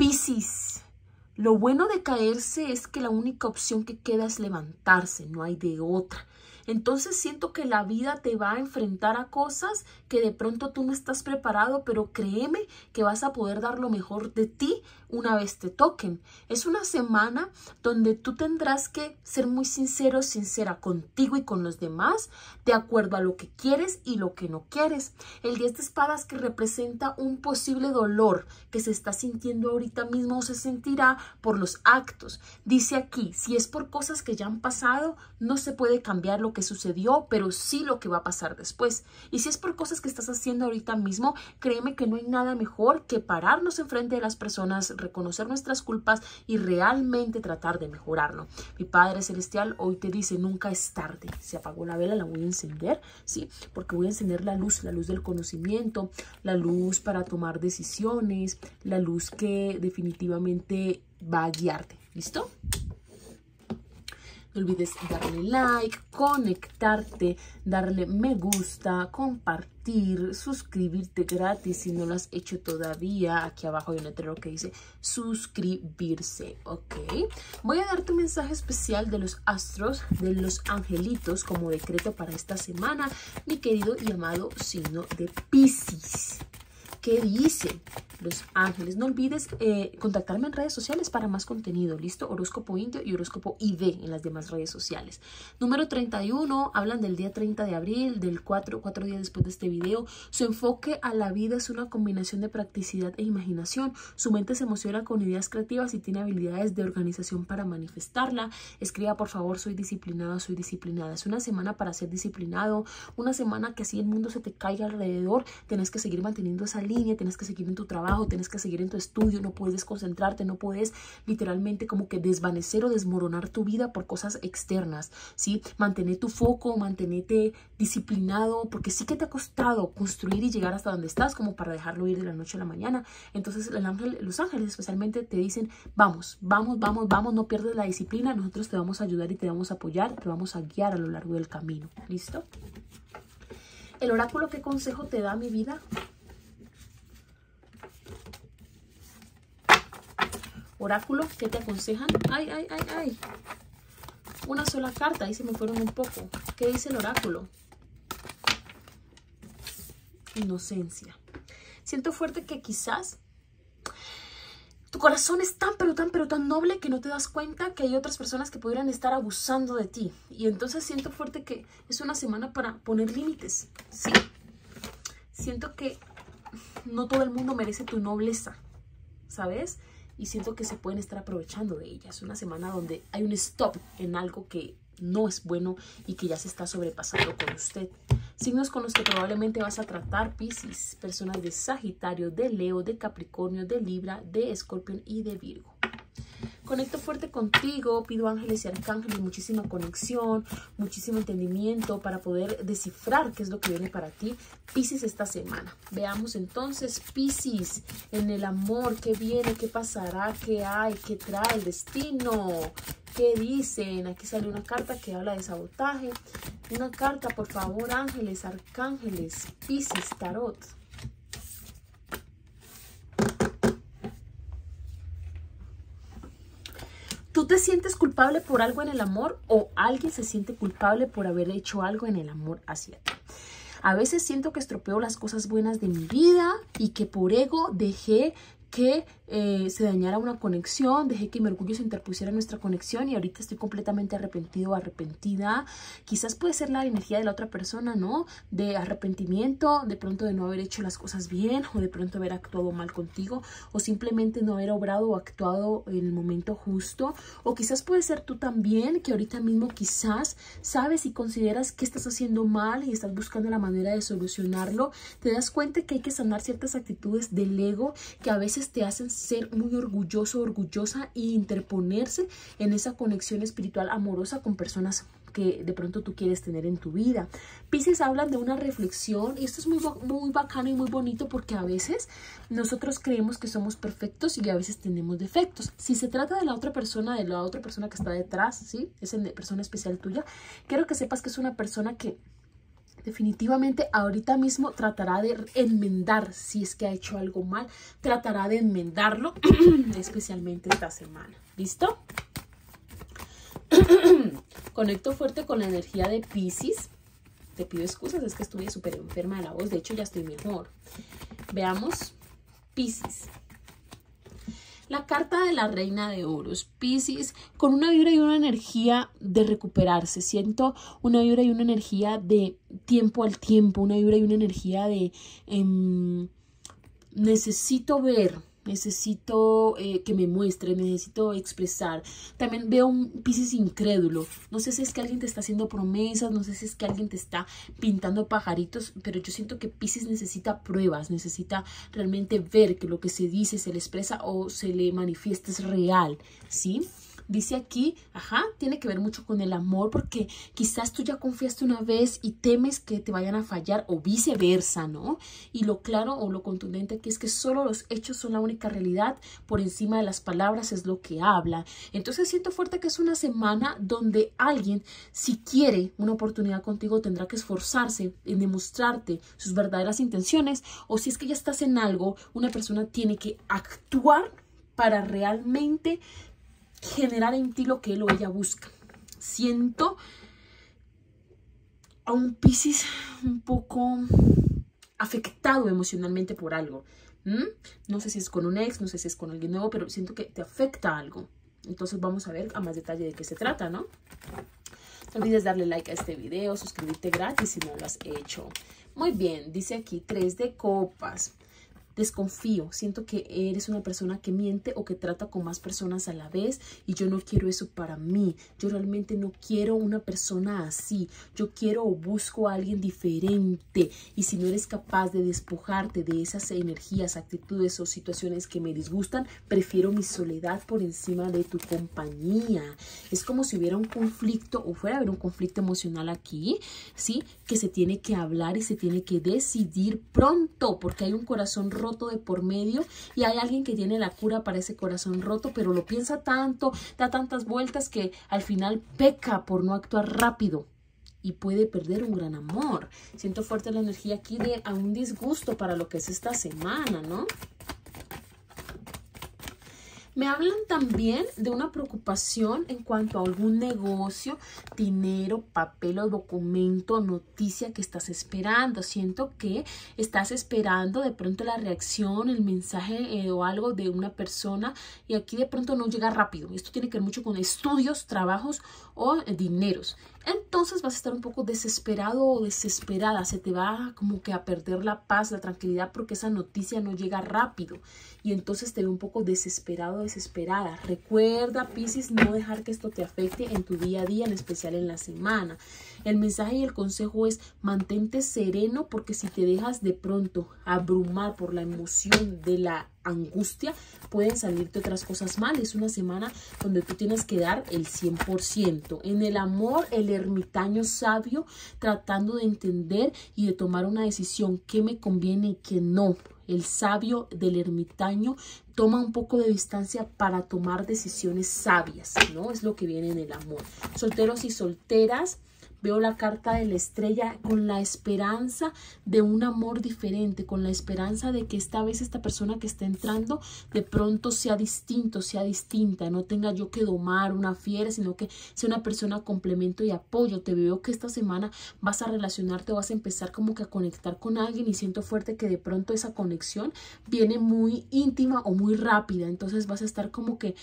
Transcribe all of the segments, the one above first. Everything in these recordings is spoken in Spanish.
Piscis. Lo bueno de caerse es que la única opción que queda es levantarse, no hay de otra. Entonces siento que la vida te va a enfrentar a cosas que de pronto tú no estás preparado, pero créeme que vas a poder dar lo mejor de ti una vez te toquen. Es una semana donde tú tendrás que ser muy sincero, sincera contigo y con los demás, de acuerdo a lo que quieres y lo que no quieres. El 10 de espadas que representa un posible dolor que se está sintiendo ahorita mismo o se sentirá por los actos. Dice aquí, si es por cosas que ya han pasado, no se puede cambiar lo que sucedió, pero sí lo que va a pasar después. Y si es por cosas que estás haciendo ahorita mismo, créeme que no hay nada mejor que pararnos enfrente de las personas, reconocer nuestras culpas y realmente tratar de mejorarlo. Mi Padre Celestial hoy te dice, nunca es tarde. Se apagó la vela, la voy a encender, ¿sí? Porque voy a encender la luz, la luz del conocimiento, la luz para tomar decisiones, la luz que definitivamente va a guiarte. ¿Listo? No olvides darle like, conectarte, darle me gusta, compartir, suscribirte gratis si no lo has hecho todavía. Aquí abajo hay un letrero que dice suscribirse, ¿ok? Voy a darte un mensaje especial de los astros, de los angelitos como decreto para esta semana, mi querido y amado signo de Pisces. ¿Qué dice? Los Ángeles. No olvides eh, contactarme en redes sociales para más contenido. ¿Listo? Horóscopo Indio y Horóscopo ID en las demás redes sociales. Número 31. Hablan del día 30 de abril, del 4, cuatro días después de este video. Su enfoque a la vida es una combinación de practicidad e imaginación. Su mente se emociona con ideas creativas y tiene habilidades de organización para manifestarla. Escriba, por favor, soy disciplinada, soy disciplinada. Es una semana para ser disciplinado. Una semana que así el mundo se te caiga alrededor. Tienes que seguir manteniendo esa línea, tienes que seguir en tu trabajo, tienes que seguir en tu estudio, no puedes concentrarte, no puedes literalmente como que desvanecer o desmoronar tu vida por cosas externas, ¿sí? Mantener tu foco, mantenerte disciplinado, porque sí que te ha costado construir y llegar hasta donde estás como para dejarlo ir de la noche a la mañana. Entonces los ángeles especialmente te dicen, vamos, vamos, vamos, vamos, no pierdes la disciplina, nosotros te vamos a ayudar y te vamos a apoyar, te vamos a guiar a lo largo del camino. ¿Listo? El oráculo, ¿qué consejo te da mi vida? Oráculo, ¿qué te aconsejan? Ay, ay, ay, ay. Una sola carta, ahí se me fueron un poco. ¿Qué dice el oráculo? Inocencia. Siento fuerte que quizás tu corazón es tan, pero tan, pero tan noble que no te das cuenta que hay otras personas que pudieran estar abusando de ti. Y entonces siento fuerte que es una semana para poner límites. Sí. Siento que no todo el mundo merece tu nobleza. ¿Sabes? Y siento que se pueden estar aprovechando de ella. Es una semana donde hay un stop en algo que no es bueno y que ya se está sobrepasando con usted. Signos con los que probablemente vas a tratar, Pisces, personas de Sagitario, de Leo, de Capricornio, de Libra, de Escorpión y de Virgo. Conecto fuerte contigo, pido ángeles y arcángeles muchísima conexión, muchísimo entendimiento para poder descifrar qué es lo que viene para ti, Pisces, esta semana. Veamos entonces, Pisces, en el amor, qué viene, qué pasará, qué hay, qué trae el destino, qué dicen. Aquí sale una carta que habla de sabotaje. Una carta, por favor, ángeles, arcángeles, Pisces, tarot. ¿Tú te sientes culpable por algo en el amor o alguien se siente culpable por haber hecho algo en el amor hacia ti? A veces siento que estropeo las cosas buenas de mi vida y que por ego dejé que eh, se dañara una conexión, dejé que mi orgullo se interpusiera en nuestra conexión y ahorita estoy completamente arrepentido o arrepentida. Quizás puede ser la energía de la otra persona, ¿no? De arrepentimiento, de pronto de no haber hecho las cosas bien o de pronto haber actuado mal contigo o simplemente no haber obrado o actuado en el momento justo. O quizás puede ser tú también que ahorita mismo quizás sabes y consideras que estás haciendo mal y estás buscando la manera de solucionarlo. Te das cuenta que hay que sanar ciertas actitudes del ego que a veces te hacen ser muy orgulloso, orgullosa e interponerse en esa conexión espiritual amorosa con personas que de pronto tú quieres tener en tu vida. Pisces hablan de una reflexión y esto es muy, muy bacano y muy bonito porque a veces nosotros creemos que somos perfectos y a veces tenemos defectos. Si se trata de la otra persona, de la otra persona que está detrás, ¿sí? Esa persona especial tuya, quiero que sepas que es una persona que definitivamente ahorita mismo tratará de enmendar si es que ha hecho algo mal, tratará de enmendarlo, especialmente esta semana. ¿Listo? Conecto fuerte con la energía de Pisces. Te pido excusas, es que estuve súper enferma de la voz. De hecho, ya estoy mejor. Veamos Pisces. La carta de la reina de oros, Pisces, con una vibra y una energía de recuperarse. Siento una vibra y una energía de tiempo al tiempo, una vibra y una energía de em, necesito ver, necesito eh, que me muestre, necesito expresar. También veo un Pisces incrédulo. No sé si es que alguien te está haciendo promesas, no sé si es que alguien te está pintando pajaritos, pero yo siento que Pisces necesita pruebas, necesita realmente ver que lo que se dice, se le expresa o se le manifiesta es real, ¿sí? Dice aquí, ajá, tiene que ver mucho con el amor porque quizás tú ya confiaste una vez y temes que te vayan a fallar o viceversa, ¿no? Y lo claro o lo contundente aquí es que solo los hechos son la única realidad, por encima de las palabras es lo que habla. Entonces siento fuerte que es una semana donde alguien, si quiere una oportunidad contigo, tendrá que esforzarse en demostrarte sus verdaderas intenciones o si es que ya estás en algo, una persona tiene que actuar para realmente generar en ti lo que él o ella busca. Siento a un Pisces un poco afectado emocionalmente por algo. No sé si es con un ex, no sé si es con alguien nuevo, pero siento que te afecta algo. Entonces vamos a ver a más detalle de qué se trata, ¿no? No olvides darle like a este video, suscribirte gratis si no lo has hecho. Muy bien, dice aquí tres de copas desconfío, siento que eres una persona que miente o que trata con más personas a la vez y yo no quiero eso para mí. Yo realmente no quiero una persona así. Yo quiero o busco a alguien diferente y si no eres capaz de despojarte de esas energías, actitudes o situaciones que me disgustan, prefiero mi soledad por encima de tu compañía. Es como si hubiera un conflicto o fuera a haber un conflicto emocional aquí, ¿sí? Que se tiene que hablar y se tiene que decidir pronto porque hay un corazón roto de por medio y hay alguien que tiene la cura para ese corazón roto, pero lo piensa tanto, da tantas vueltas que al final peca por no actuar rápido y puede perder un gran amor. Siento fuerte la energía aquí de a un disgusto para lo que es esta semana, ¿no? Me hablan también de una preocupación en cuanto a algún negocio, dinero, papel o documento, noticia que estás esperando. Siento que estás esperando de pronto la reacción, el mensaje eh, o algo de una persona y aquí de pronto no llega rápido. Esto tiene que ver mucho con estudios, trabajos o eh, dineros entonces vas a estar un poco desesperado o desesperada, se te va como que a perder la paz, la tranquilidad porque esa noticia no llega rápido y entonces te ve un poco desesperado, desesperada. Recuerda, Pisces, no dejar que esto te afecte en tu día a día, en especial en la semana. El mensaje y el consejo es mantente sereno porque si te dejas de pronto abrumar por la emoción de la angustia, pueden salirte otras cosas mal. Es una semana donde tú tienes que dar el 100%. En el amor, el ermitaño sabio tratando de entender y de tomar una decisión que me conviene y que no. El sabio del ermitaño toma un poco de distancia para tomar decisiones sabias, ¿no? Es lo que viene en el amor. Solteros y solteras, Veo la carta de la estrella con la esperanza de un amor diferente, con la esperanza de que esta vez esta persona que está entrando de pronto sea distinto, sea distinta, no tenga yo que domar una fiera, sino que sea una persona complemento y apoyo. Te veo que esta semana vas a relacionarte, vas a empezar como que a conectar con alguien y siento fuerte que de pronto esa conexión viene muy íntima o muy rápida. Entonces vas a estar como que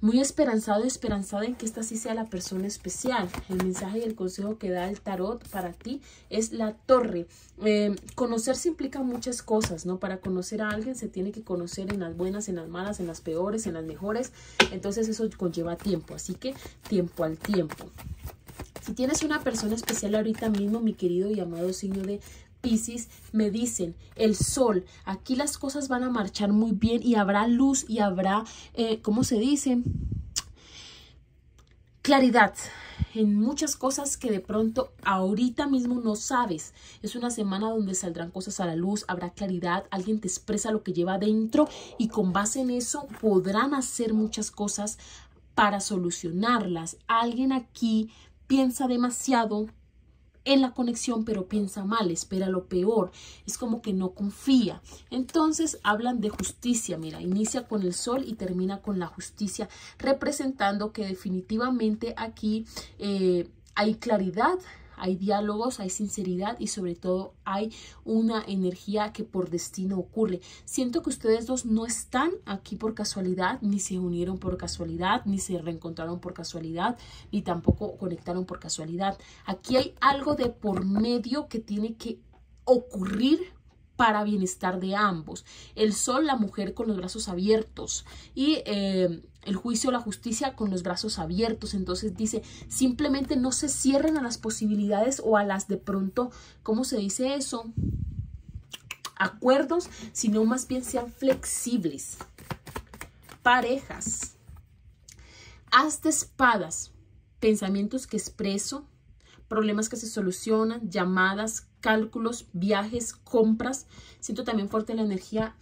muy esperanzado, esperanzada en que esta sí sea la persona especial. El mensaje y el consejo que da el tarot para ti es la torre. Eh, conocerse implica muchas cosas, ¿no? Para conocer a alguien se tiene que conocer en las buenas, en las malas, en las peores, en las mejores. Entonces eso conlleva tiempo, así que tiempo al tiempo. Si tienes una persona especial ahorita mismo, mi querido y amado signo de Pisces, me dicen, el sol, aquí las cosas van a marchar muy bien y habrá luz y habrá, eh, ¿cómo se dice? Claridad en muchas cosas que de pronto ahorita mismo no sabes. Es una semana donde saldrán cosas a la luz, habrá claridad, alguien te expresa lo que lleva dentro y con base en eso podrán hacer muchas cosas para solucionarlas. Alguien aquí piensa demasiado en la conexión, pero piensa mal, espera lo peor, es como que no confía. Entonces hablan de justicia, mira, inicia con el sol y termina con la justicia, representando que definitivamente aquí eh, hay claridad, hay diálogos, hay sinceridad y sobre todo hay una energía que por destino ocurre. Siento que ustedes dos no están aquí por casualidad, ni se unieron por casualidad, ni se reencontraron por casualidad, ni tampoco conectaron por casualidad. Aquí hay algo de por medio que tiene que ocurrir para bienestar de ambos. El sol, la mujer con los brazos abiertos y eh, el juicio, la justicia con los brazos abiertos. Entonces dice, simplemente no se cierren a las posibilidades o a las de pronto, ¿cómo se dice eso? Acuerdos, sino más bien sean flexibles. Parejas. Haz de espadas, pensamientos que expreso, problemas que se solucionan, llamadas, cálculos, viajes, compras. Siento también fuerte la energía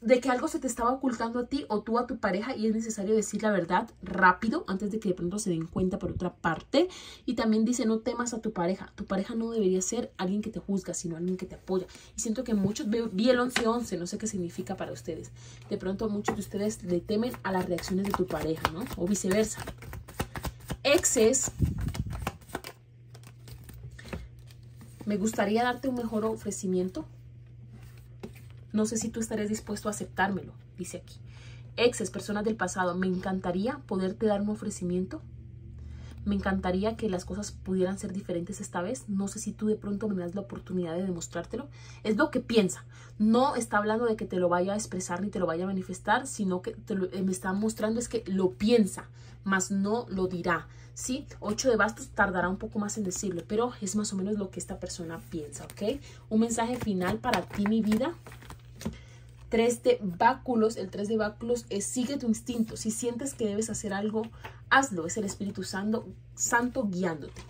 de que algo se te estaba ocultando a ti o tú a tu pareja y es necesario decir la verdad rápido antes de que de pronto se den cuenta por otra parte. Y también dice no temas a tu pareja. Tu pareja no debería ser alguien que te juzga, sino alguien que te apoya. Y siento que muchos, vi el 11-11, no sé qué significa para ustedes. De pronto muchos de ustedes le temen a las reacciones de tu pareja, ¿no? O viceversa. Exes Me gustaría darte un mejor ofrecimiento. No sé si tú estarías dispuesto a aceptármelo, dice aquí. Exes, personas del pasado, me encantaría poderte dar un ofrecimiento. Me encantaría que las cosas pudieran ser diferentes esta vez. No sé si tú de pronto me das la oportunidad de demostrártelo. Es lo que piensa. No está hablando de que te lo vaya a expresar ni te lo vaya a manifestar, sino que eh, me está mostrando es que lo piensa, mas no lo dirá. ¿sí? Ocho de bastos tardará un poco más en decirlo, pero es más o menos lo que esta persona piensa, ¿ok? Un mensaje final para ti, mi vida. Tres de báculos, el tres de báculos es sigue tu instinto. Si sientes que debes hacer algo, hazlo. Es el Espíritu Santo, Santo guiándote.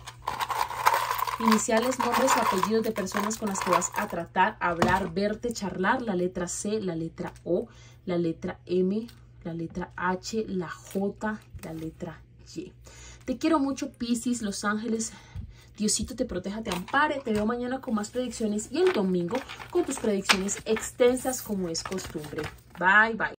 Iniciales, nombres apellidos de personas con las que vas a tratar, hablar, verte, charlar. La letra C, la letra O, la letra M, la letra H, la J, la letra Y. Te quiero mucho, Piscis, Los Ángeles. Diosito te proteja, te ampare. Te veo mañana con más predicciones y el domingo con tus predicciones extensas como es costumbre. Bye, bye.